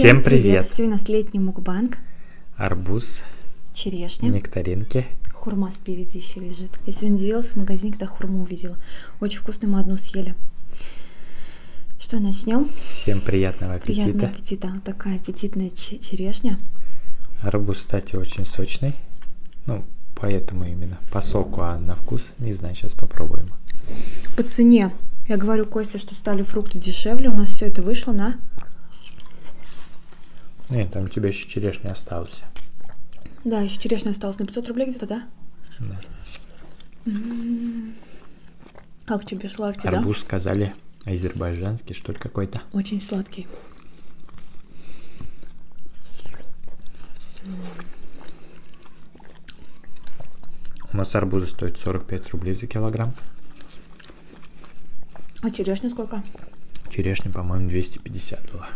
Всем привет! Сегодня у нас летний мукбанг, Арбуз, черешня, нектаринки. хурма спереди еще лежит. Я сегодня удивилась в магазине, когда хурму увидела. Очень вкусную мы одну съели. Что, начнем? Всем приятного аппетита. Приятного аппетита. Вот такая аппетитная че- черешня. Арбуз, кстати, очень сочный. Ну, поэтому именно по соку, а на вкус, не знаю, сейчас попробуем. По цене. Я говорю Косте, что стали фрукты дешевле. У нас все это вышло на... Нет, там у тебя еще черешня осталась. Да, еще черешня осталась на 500 рублей где-то, да? Да. М. Как тебе сладкий, да? Арбуз сказали азербайджанский, что ли, какой-то. Очень сладкий. У нас арбузы стоят 45 рублей за килограмм. А черешня сколько? Черешня, по-моему, 250 была.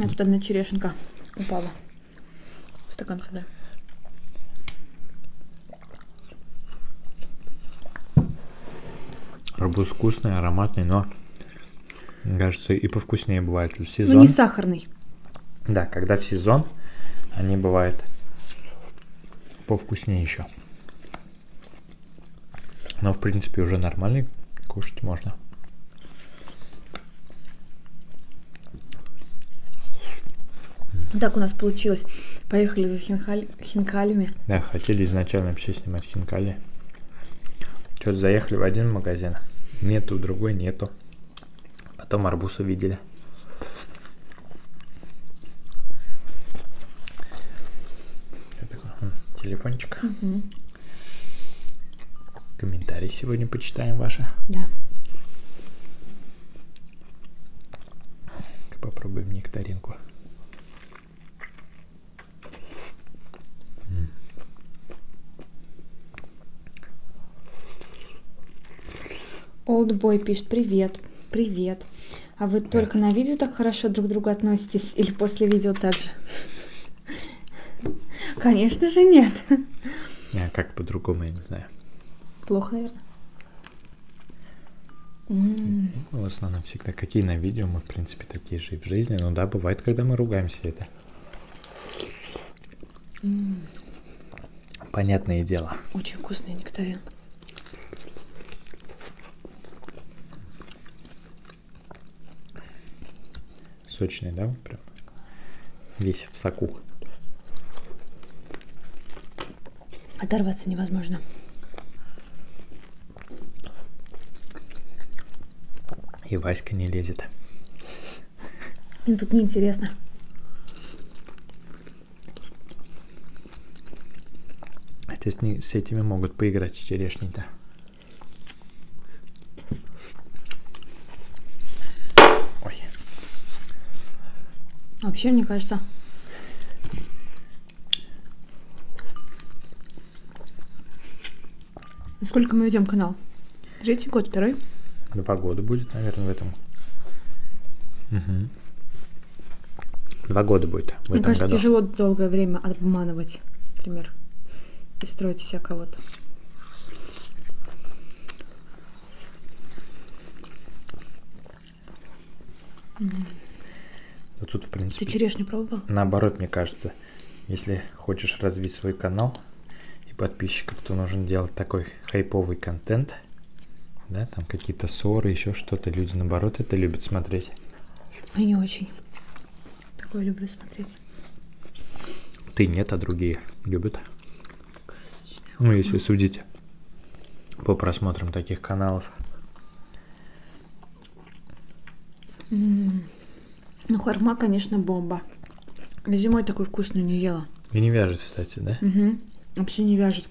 Меня тут одна черешенка упала. Стакан с водой. Арбуз вкусный, ароматный, но, мне кажется, и повкуснее бывает. В Ну, сезон. не сахарный. Да, когда в сезон, они бывают повкуснее еще. Но, в принципе, уже нормальный, кушать можно. Так у нас получилось. Поехали за хинкаль- хинкалями. Да, хотели изначально вообще снимать хинкали. Что-то заехали в один магазин, нету, в другой нету. Потом арбуз увидели. Я такой, «Хм, Телефончик. Комментарии сегодня почитаем ваши. Да. Попробуем нектаринку. Олдбой пишет, привет, привет. А вы только на видео так хорошо друг к другу относитесь или после видео так же? Конечно же нет. А как по-другому, я не знаю. Плохо, наверное. Ну, в основном всегда какие на видео, мы в принципе такие же и в жизни. Ну да, бывает, когда мы ругаемся это. Понятное дело. Очень вкусный нектарин. Сочный, да? Прям весь в соку. Оторваться невозможно. И Васька не лезет. Мне тут неинтересно. Хотя с, ни- с этими могут поиграть с черешней-то. Ой, Вообще, мне кажется, сколько мы ведем канал? Третий год, второй? два года будет, наверное, в этом. Мгм. Два года будет в Мне этом кажется, году. тяжело долгое время обманывать, например, и строить себя кого-то. Вот тут, в Ты принципе, черешню пробовал? Наоборот, мне кажется, если хочешь развить свой канал и подписчиков, то нужно делать такой хайповый контент. Да, там какие-то ссоры, еще что-то. Люди, наоборот, это любят смотреть. Я не очень. Такое люблю смотреть. Ты нет, а другие любят. Ну, если судить по просмотрам таких каналов. Ну, харма, конечно, бомба. Я зимой такую вкусную не ела. И не вяжет, кстати, да? Мгм. Вообще не вяжет.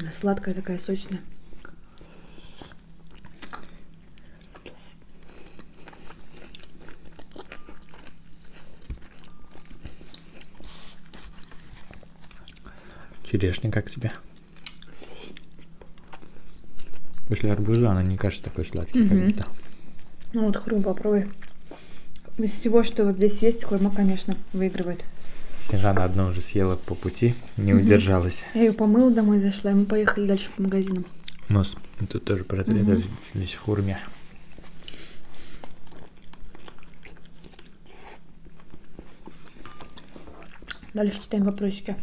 Она сладкая такая, сочная. Черешня как тебе? После арбуза она не кажется такой сладкой, Мгм. как будто. Ну вот хрум попробуй. Из всего, что вот здесь есть, Курма, конечно, выигрывает. Снежана одну уже съела по пути, не удержалась. Я ее помыла домой, зашла, и мы поехали дальше по магазинам. У нас тут тоже про это весь в хурме. Дальше читаем вопросики.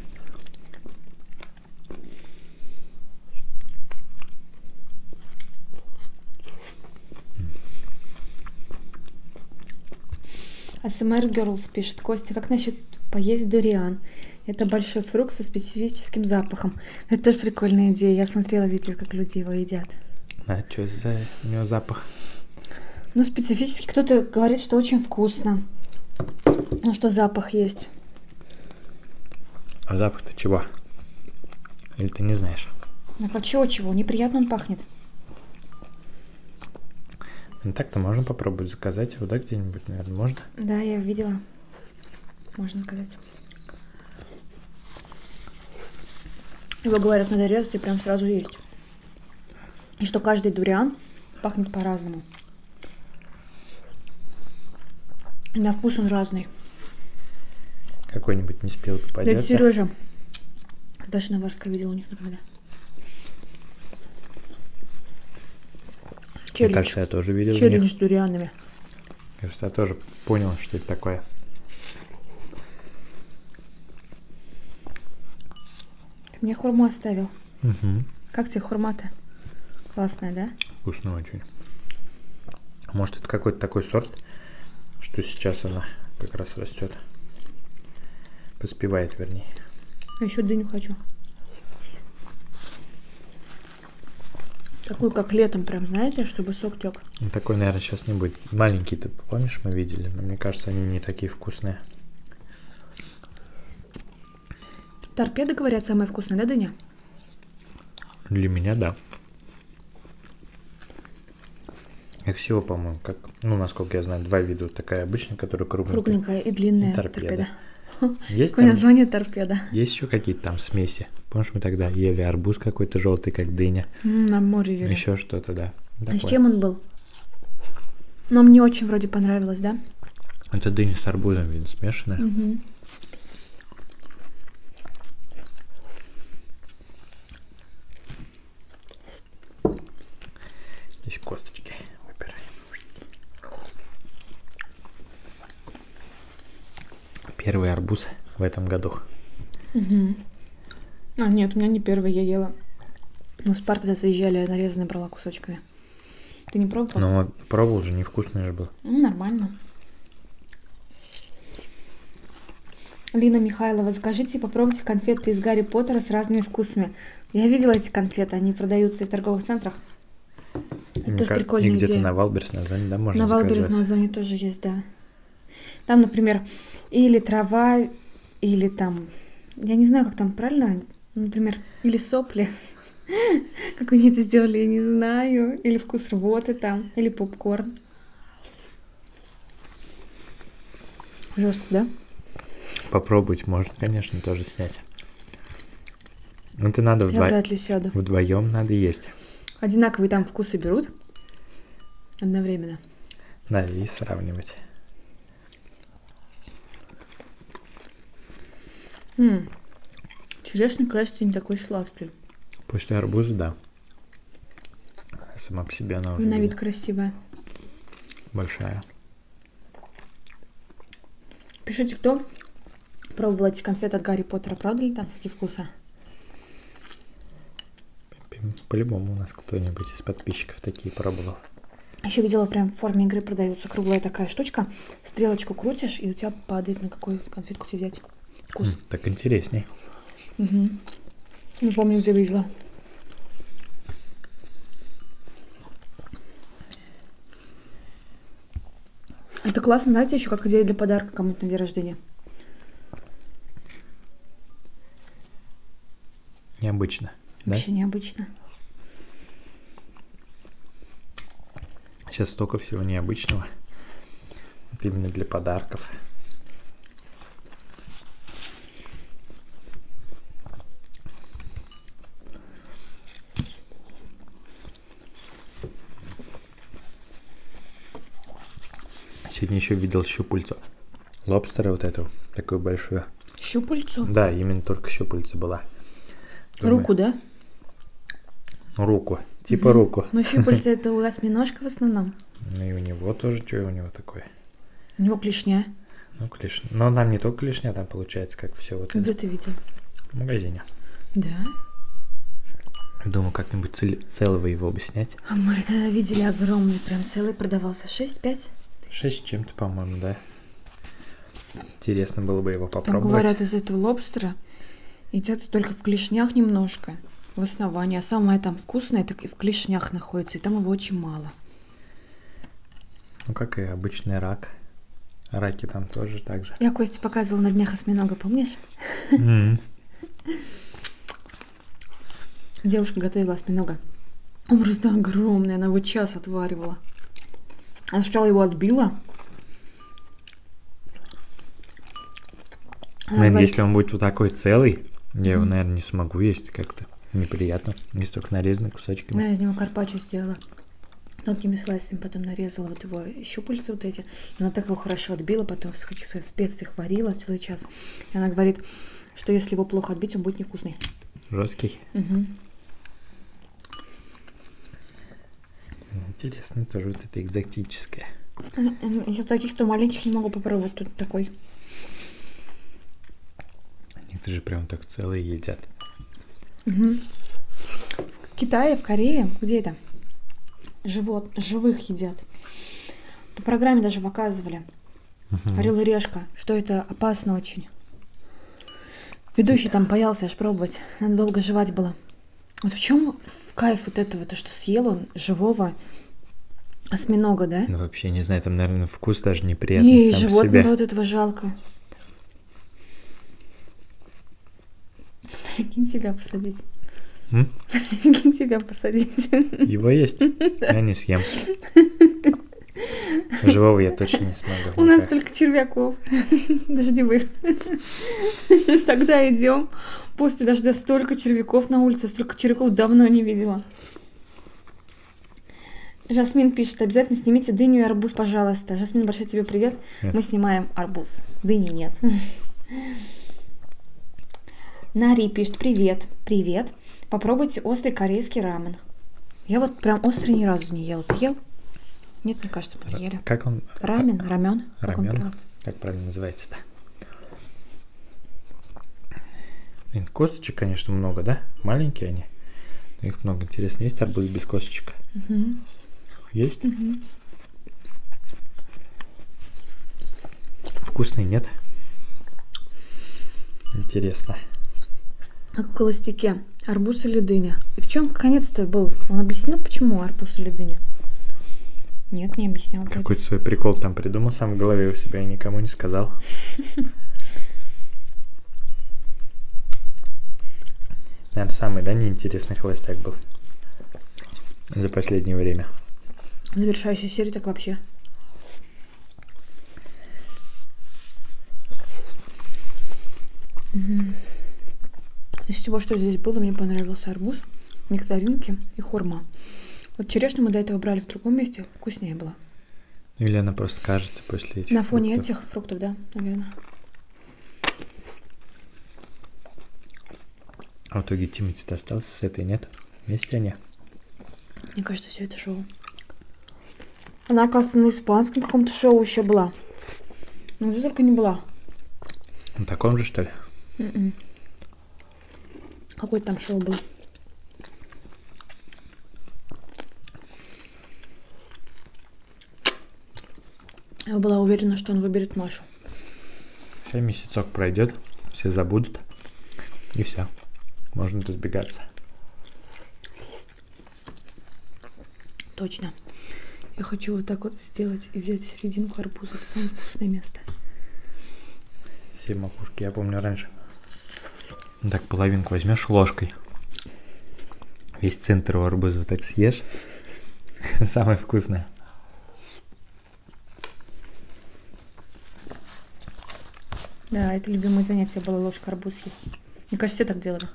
АСМР Girls пишет. Костя, как насчет поесть дуриан? Это большой фрукт со специфическим запахом. Это тоже прикольная идея. Я смотрела видео, как люди его едят. А что за у него запах? Ну, специфический. Кто-то говорит, что очень вкусно. Ну, что запах есть. А запах-то чего? Или ты не знаешь? Ну, а чего, чего? Неприятно он пахнет. Ну так-то можно попробовать заказать его, да, где-нибудь, наверное, можно? Да, я видела. Можно сказать. Его говорят, надо резать и прям сразу есть. И что каждый дуриан пахнет по-разному. И на вкус он разный. Какой-нибудь Да, это попадется. Сережа. Даже Наварская видела у них на канале. Мне Челлендж. кажется, я тоже видел. Челлендж с дурианами. Кажется, я тоже понял, что это такое. Ты мне хурму оставил. Угу. Как тебе хурма-то? Классная, да? Вкусно очень. Может, это какой-то такой сорт, что сейчас она как раз растет. Поспевает, вернее. А еще дыню хочу. Такую, как летом, прям, знаете, чтобы сок тек. Ну, такой, наверное, сейчас не будет. Маленький, ты помнишь, мы видели, но мне кажется, они не такие вкусные. Торпеды, говорят, самая вкусная, да, дыня? Для меня, да. Их всего, по-моему, как, ну, насколько я знаю, два вида. Такая обычная, которая кругленькая. Кругленькая и длинная И торпеда. торпеда. Есть Какое там, название торпеда? есть еще какие-то там смеси. Помнишь, мы тогда ели арбуз какой-то желтый, как дыня. На море ели. Еще что-то, да. А с Такое. чем он был? Но мне очень вроде понравилось, да? Это дыня с арбузом, видно, смешанная. Мгм. Есть косточки. Первый арбуз в этом году. Мгм. А, нет, у меня не первый, я ела. Мы в Спар тогда заезжали, я нарезанный брала кусочками. Ты не пробовал? Но пробовал же, невкусный же был. Ну, нормально. Лина Михайлова, закажите и попробуйте конфеты из Гарри Поттера с разными вкусами. Я видела эти конфеты, они продаются и в торговых центрах. Это Мне тоже прикольная И где-то идея. на Wildberries на Озоне, да, можно На заказать. на Озоне тоже есть, да. Там, например, или трава, или там, я не знаю, как там правильно, например, или сопли. Как они это сделали, я не знаю. Или вкус рвоты там, или попкорн. Жестко, да? Попробовать можно, конечно, тоже снять. Ну, это надо Я вдво- вряд ли сяду. вдвоем надо есть. Одинаковые там вкусы берут одновременно. Да, и сравнивать. М. Черешня, кажется, не такой сладкий. После арбуза, да. Сама по себе она уже На вид красивая. большая. Пишите, кто пробовал эти конфеты от Гарри Поттера. Правда ли там такие вкусы? П- По-любому у нас кто-нибудь из подписчиков такие пробовал. Еще видела, прям в форме игры продается круглая такая штучка. Стрелочку крутишь, и у тебя падает, на какую конфетку тебе взять. Вкус. М, Так интересней. Мгм. Не помню, где видела. Это классно, знаете, еще как идея для подарка кому-то на день рождения. Необычно. Да? Вообще необычно. Сейчас столько всего необычного. Вот именно для подарков. Сегодня еще видел щупальцу. Лобстера вот эту, такую большую. Щупальцу. Да, именно только щупальца была. Думаю, Руку, да? Руку. Типа руку. Но щупальца это у осьминожка в основном. Ну и у него тоже, что у него такое? У него клешня. Ну, клешня. Но там не только клешня, там получается, как все вот Где это ты видел? в магазине. Да. Думаю, как-нибудь цел- целого его бы снять. А мы тогда видели огромный, прям целый продавался. 6-5. Шесть с чем-то, по-моему, да. Интересно было бы его Там попробовать. говорят, из этого лобстера едят только в клешнях немножко, в основании. А самое там вкусное, так и в клешнях находится, и там его очень мало. Ну, как и обычный рак. Раки там тоже так же. Я Косте показывала на днях осьминога, помнишь? М. Девушка готовила осьминога. Он просто огромный, она его час отваривала. Она сначала его отбила. Она Блин, говорит, если он будет вот такой целый, я его, наверное, не смогу есть как-то. Неприятно. Если только нарезанный кусочками. Я из него карпаччо сделала. Тонкими слайсами потом нарезала вот его щупальца вот эти. И она так его хорошо отбила, потом в каких-то специях варила целый час. И она говорит, что если его плохо отбить, он будет невкусный. Жесткий. Мгм. Интересно, тоже вот это экзотическое. Я таких-то маленьких не могу попробовать. Тут такой. Это же прям так целые едят. Мгм. В Китае, в Корее, где это? Живот, живых едят. По программе даже показывали. Мгм. Орел и решка, что это опасно очень. Ведущий там боялся аж пробовать. Надо долго жевать было. Вот в чем в кайф вот этого, то, что съел он живого осьминога, да? Ну, вообще, не знаю, там, наверное, вкус даже неприятный И сам животного себе. вот этого жалко. Прикинь, тебя посадить. М? Прикинь, тебя посадить. Его есть? Я не съем. Живого я точно не смогу. У нас только червяков дождевых. Тогда идем. После дождя столько червяков на улице, столько червяков давно не видела. Жасмин пишет, обязательно снимите дыню и арбуз, пожалуйста. Жасмин, большой тебе привет. Нет. Мы снимаем арбуз. Дыни нет. Нари пишет, привет, привет. Попробуйте острый корейский рамен. Я вот прям острый ни разу не ела. Ты ел? Нет, мне кажется, мы ели. Как он? Рамен, рамен. Как он Рамен? правильно? Как правильно называется-то? Блин, косточек, конечно, много, да? Маленькие они. Но их много. Интересно, есть арбуз без косточек? Мгм. Есть? Мгм. Вкусный, нет? Интересно. Как в холостяке. Арбуз или дыня? И в чем конец-то был? Он объяснил, почему арбуз или дыня? Нет, не объяснял. вроде. Какой-то свой прикол там придумал сам в голове у себя и никому не сказал. Наверное, самый, да, неинтересный холостяк был за последнее время. Завершающую серию так вообще. Из всего, что здесь было, мне понравился арбуз, нектаринки и хурма. Вот черешню мы до этого брали в другом месте, вкуснее было. Или она просто кажется после этих На фоне фруктов. этих фруктов, да, наверное. А в итоге Тимати остался с этой, нет? Вместе они? Мне кажется, все это шоу. Она, оказывается, на испанском каком-то шоу еще была. Ну, где только не была. На таком же, что ли? М-м. Какое там шоу было? Я была уверена, что он выберет Машу. Сейчас месяцок пройдет, все забудут, и все. Можно разбегаться. Точно. Я хочу вот так вот сделать и взять серединку арбуза. Это самое вкусное место. Все макушки, я помню раньше. Так, половинку возьмешь ложкой. Весь центр у арбуза вот так съешь. Самое вкусное. Да, это любимое занятие было ложка арбуз есть. Мне кажется, все так делали.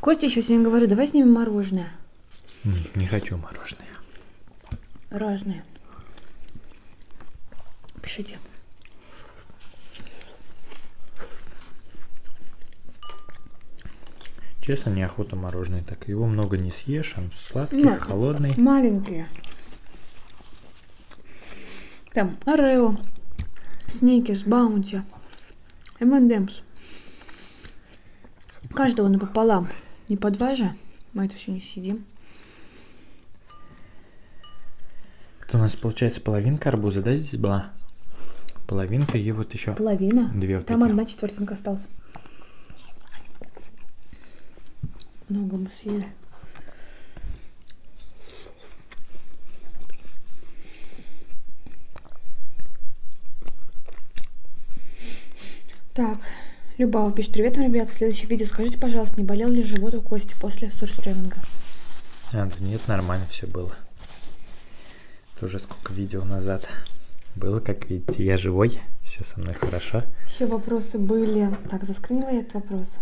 Костя еще сегодня говорю, давай снимем мороженое. Не хочу мороженое. Разные. Пишите. Честно, неохота мороженое так. Его много не съешь, он сладкий, Нет. холодный. Маленькие. Там Орео, Сникерс, Баунти, M&M's. Каждого напополам. Не по два же. Мы это все не сидим. Это у нас получается половинка арбуза, да, здесь была? Половинка и вот еще Половина. две вот Там таких. одна четвертинка осталась. Много мы съели. Так, Любава пишет, привет, вам, ребята, следующее видео. Скажите, пожалуйста, не болел ли живот у Кости после сурстрёминга? А, да нет, нормально все было. Это уже сколько видео назад было, как видите, я живой, все со мной хорошо. Еще вопросы были. Так, заскринила я этот вопрос.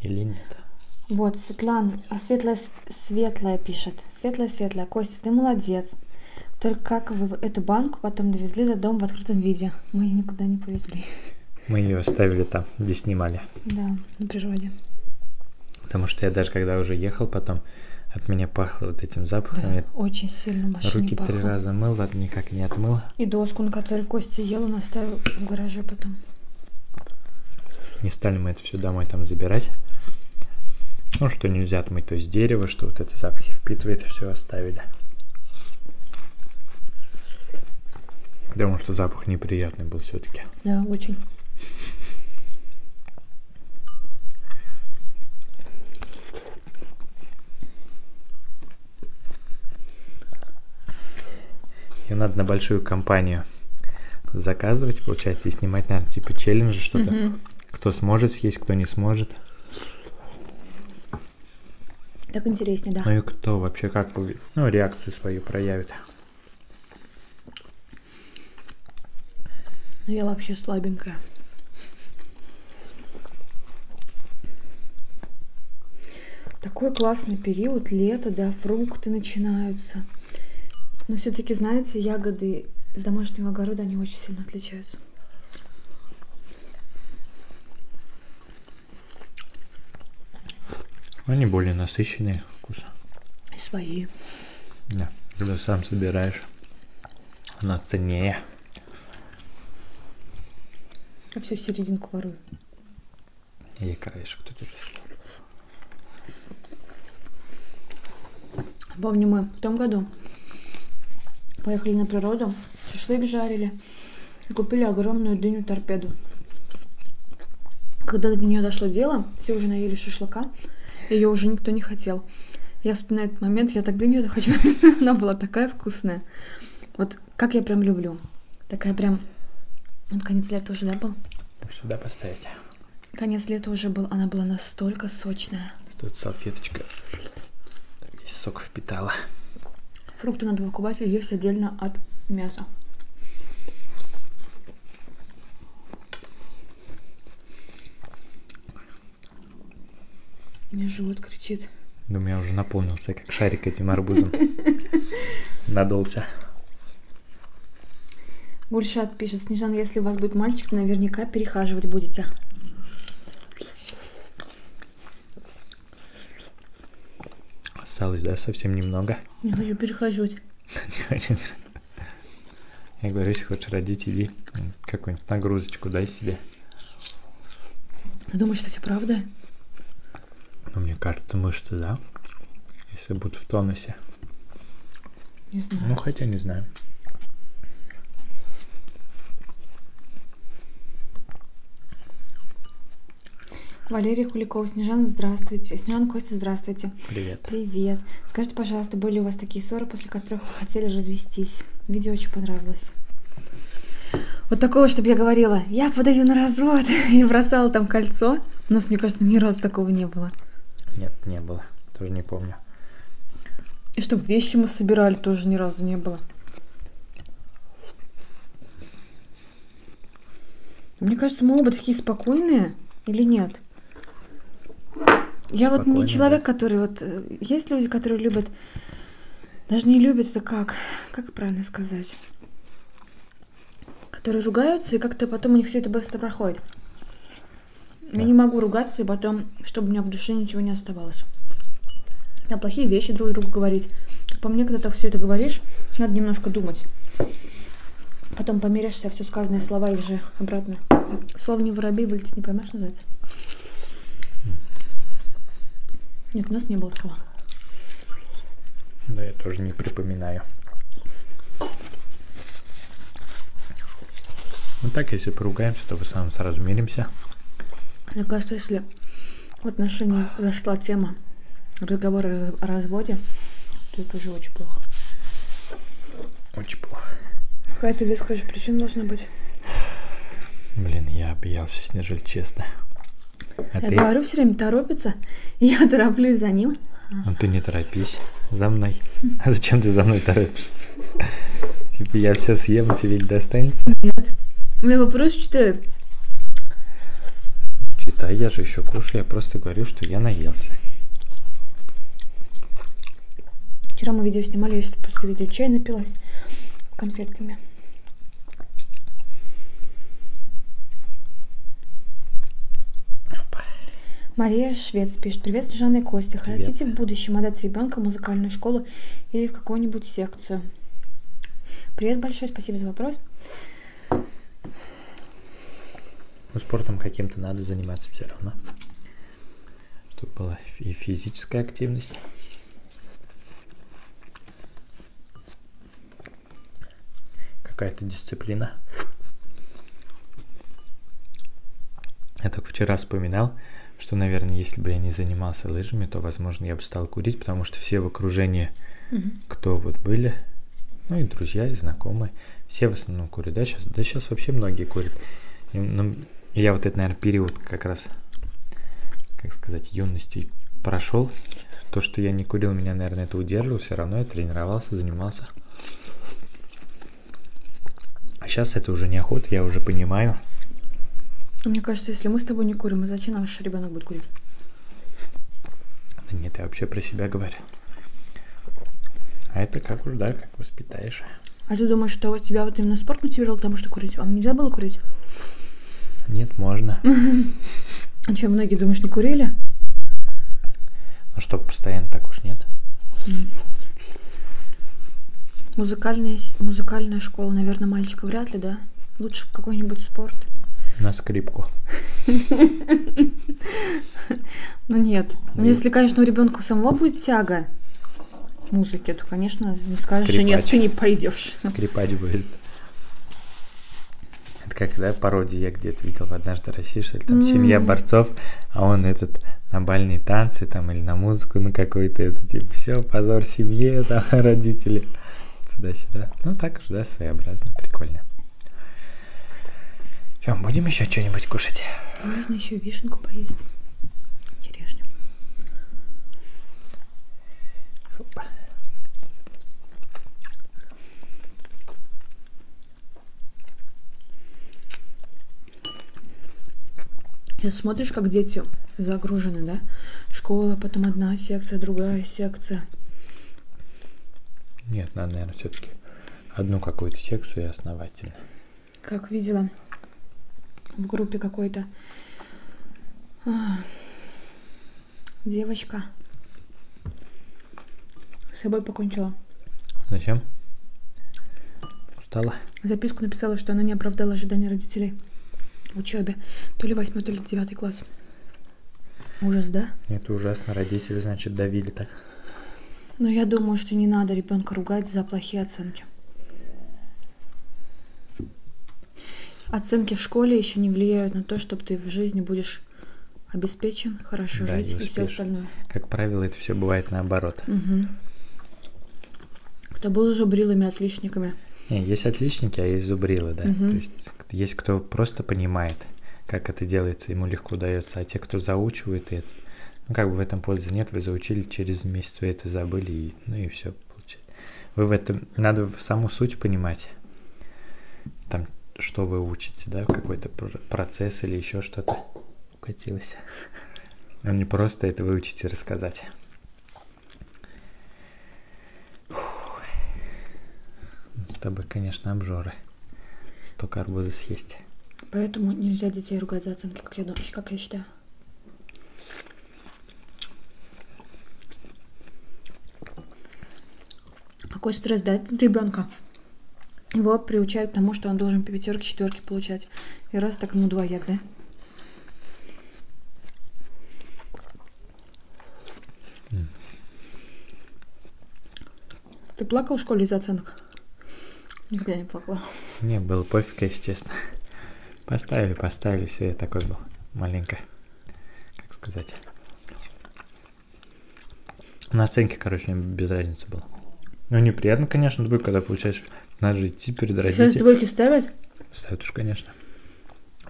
Или нет? Вот, Светлана, а светлая, светлая пишет. Светлая, светлая. Костя, ты молодец. Только как вы эту банку потом довезли до дома в открытом виде? Мы ее никуда не повезли. Мы ее оставили там, где снимали. Да, на природе. Потому что я даже когда уже ехал потом, от меня пахло вот этим запахом. Да, Я очень сильно машине руки пахло. три раза мыл, ладно, никак не отмыл. И доску, на которой Костя ел, он оставил в гараже потом. Не стали мы это все домой там забирать. Ну, что нельзя отмыть, то есть дерево, что вот это запахи впитывает, все оставили. Потому что запах неприятный был все-таки. Да, очень. Ее надо на большую компанию заказывать, получается, и снимать, наверное, типа челленджи, что-то. Мгм. Кто сможет съесть, кто не сможет. Так интереснее, да. Ну и кто вообще как ну, реакцию свою проявит. Ну, Я вообще слабенькая. Такой классный период, лето, да, фрукты начинаются. Но все-таки, знаете, ягоды с домашнего огорода, они очень сильно отличаются. Они более насыщенные вкусы. И свои. Да, когда сам собираешь, она ценнее. Я всю серединку ворую. Или краешек кто-то Помню, мы в том году поехали на природу, шашлык жарили и купили огромную дыню торпеду. Когда до нее дошло дело, все уже наели шашлыка, ее уже никто не хотел. Я вспоминаю этот момент, я так дыню хочу. Она была такая вкусная. Вот как я прям люблю. Такая прям... Ну, конец лета уже, да, был? Сюда поставить. Конец лета уже был. Она была настолько сочная. Тут салфеточка весь сок впитала. Фрукты надо выкупать и есть отдельно от мяса. Мне живот кричит. Да у меня уже наполнился, как шарик этим арбузом. Надулся. Гульшат пишет, Снежан, если у вас будет мальчик, наверняка перехаживать будете. Да, совсем немного. Не хочу перехаживать. Я говорю, если хочешь родить, иди какую-нибудь нагрузочку дай себе. Ты думаешь, что все правда? Ну, мне кажется, мышцы, да? Если будут в тонусе. Не знаю. Ну, хотя не знаю. Валерия Куликова, Снежан, здравствуйте. Снежан, Костя, здравствуйте. Привет. Привет. Скажите, пожалуйста, были у вас такие ссоры, после которых вы хотели развестись? Видео очень понравилось. Вот такого, чтобы я говорила, я подаю на развод и бросала там кольцо. У нас, мне кажется, ни разу такого не было. Нет, не было. Тоже не помню. И чтобы вещи мы собирали, тоже ни разу не было. Мне кажется, мы оба такие спокойные или нет? Я вот не человек, который вот... э, Есть люди, которые любят... Даже не любят, это как? Как правильно сказать? Которые ругаются, и как-то потом у них все это быстро проходит. Я Да. не могу ругаться, и потом, чтобы у меня в душе ничего не оставалось. Да, плохие вещи друг другу говорить. По мне, когда так все это говоришь, Надо немножко думать. Потом померяешься все сказанные слова и уже обратно. Слово не воробей вылетит, не поймешь, называется. Нет, у нас не было такого. Да, я тоже не припоминаю. Ну так, если поругаемся, то в основном сразу миримся. Мне кажется, если в отношениях зашла тема разговора о раз- о разводе, то это уже очень плохо. Очень плохо. Какая-то веская причина должна быть. Блин, я объелся, Снежель, честно. А Я ты? говорю, все время торопится, я тороплюсь за ним. Ну ты не торопись за мной. А зачем ты за мной торопишься? Типа я все съем, тебе не достанется? Нет. У меня вопрос читаю. Читай, я же еще кушаю, я просто говорю, что я наелся. Вчера мы видео снимали, я после видео чай напилась с конфетками. Мария Швец пишет. Привет, Снежана и Костя. Привет. Хотите в будущем отдать ребенка в музыкальную школу или в какую-нибудь секцию? Привет большой, спасибо за вопрос. Ну, спортом каким-то надо заниматься все равно. Чтобы была и физическая активность. Какая-то дисциплина. Я только вчера вспоминал, что, наверное, если бы я не занимался лыжами, то, возможно, я бы стал курить, потому что все в окружении, кто вот были, ну и друзья, и знакомые, все в основном курят, да, сейчас, да, сейчас вообще многие курят. И, ну, я вот этот, наверное, период как раз, как сказать, юности прошел. То, что я не курил, меня, наверное, это удерживало. Все равно я тренировался, занимался. А сейчас это уже неохота, я уже понимаю. Мне кажется, если мы с тобой не курим, а зачем наш ребенок будет курить? Да нет, я вообще про себя говорю. А это как уж, да, как воспитаешь. А ты думаешь, что тебя вот именно спорт мотивировал к тому, что курить? Вам нельзя было курить? Нет, можно. А что, многие, думаешь, не курили? Ну, чтоб постоянно так уж нет. Музыкальная, музыкальная школа, наверное, мальчика вряд ли, да? Лучше в какой-нибудь спорт. На скрипку. Ну нет. Ну, если, конечно, у ребенка самого будет тяга музыке, то, конечно, не скажешь, что нет, Скрипач. ты не пойдешь. Скрипач будет. Это как, да, пародия я где-то видел в «Однажды России», что ли, там семья борцов, а он этот на бальные танцы там или на музыку, на какой-то, это типа, все, позор семье, там, родители, сюда-сюда. Ну, так уж, да, своеобразно, прикольно. Чем, будем еще что-нибудь кушать? Можно еще вишенку поесть. Черешню. Опа. Сейчас смотришь, как дети загружены, да? Школа, потом одна секция, другая секция. Нет, надо, наверное, все-таки одну какую-то секцию и основательно. Как видела в группе какой-то девочка с собой покончила. Зачем? Устала? Записку написала, что она не оправдала ожидания родителей в учебе. То ли восьмой, то ли девятый класс. Ужас, да? Это ужасно, родители, значит, давили так. Но я думаю, что не надо ребенка ругать за плохие оценки. Оценки в школе еще не влияют на то, чтобы ты в жизни будешь обеспечен, хорошо Да, жить и и все остальное. Как правило, это все бывает наоборот. Мгм. Кто был зубрилами, отличниками. Не, есть отличники, а есть зубрилы, да. Мгм. То есть есть кто просто понимает, как это делается, ему легко дается, а те, кто заучивает это, ну как бы в этом пользы нет, вы заучили, через месяц вы это забыли, и, ну и все получается. Вы в этом, надо в саму суть понимать, там, что вы учите, да, какой-то пр- процесс или еще что-то укатилось. А не просто это выучить и рассказать. Фух. С тобой, конечно, обжоры. Столько арбуза съесть. Поэтому нельзя детей ругать за оценки, как я, думаю, как я считаю. Какой стресс, да, ребенка? Его приучают к тому, что он должен по пятерке, четверки получать. И раз так ему двояк, да? Ты плакал в школе из-за оценок? Никогда не плакала. Не, было пофиг, если честно. Поставили, поставили, все, я такой был. Маленько, как сказать. На оценке, короче, без разницы было. Ну, неприятно, конечно, двойку, когда получаешь. Надо же идти перед Сейчас родителями. двойки ставят? Ставят уж, конечно.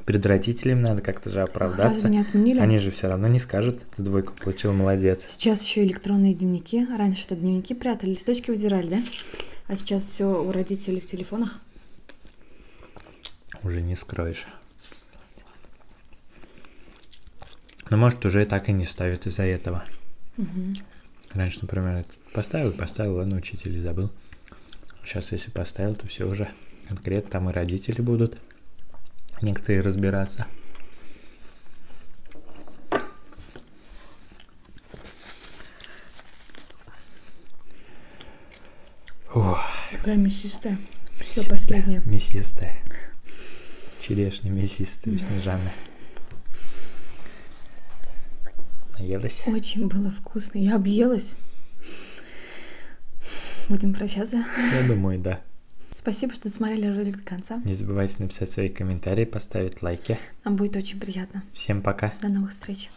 Перед родителями надо как-то же оправдаться. Разве не отменили? Они же все равно не скажут, ты двойку получил, молодец. Сейчас еще электронные дневники. Раньше что дневники прятали, листочки выдирали, да? А сейчас все у родителей в телефонах. Уже не скроешь. Ну, может, уже и так и не ставят из-за этого. Раньше, например, поставил, поставил, ладно, учитель забыл. Сейчас, если поставил, то все уже конкретно, там и родители будут некоторые разбираться. Ох, Такая мясистая. Все последнее. мясистая. Черешня мясистая, снежана. Наелась? Очень было вкусно. Я объелась. Будем прощаться. Я думаю, да. Спасибо, что смотрели ролик до конца. Не забывайте написать свои комментарии, поставить лайки. Нам будет очень приятно. Всем пока. До новых встреч.